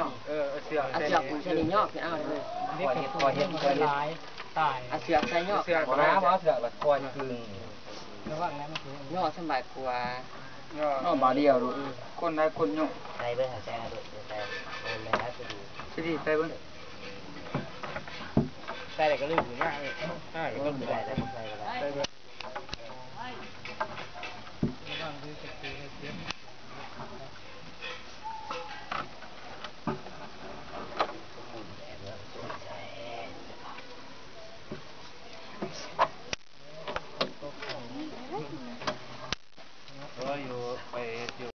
ย่อเออเสือกเอาเสือกชนิดย่อขึ้นเอาเลยนี่เห็ดคอยเห็ดคอยร้ายตายเอาเสือกใส่ย่อเสือกบ่นะว่าเสือกละคอยคืนระหว่างนั้นมันคือย่อสบายกว่าน้องบาเดียวดูคนใดคนย่อใส่เบิ่งหาใส่ดูใส่โอ้แล้วก็ดูสิดีไปเบิ่งใส่อะไรก็ลืมถึงมากเลยใช่ก็ลืมได้แต่บ่ 我有白酒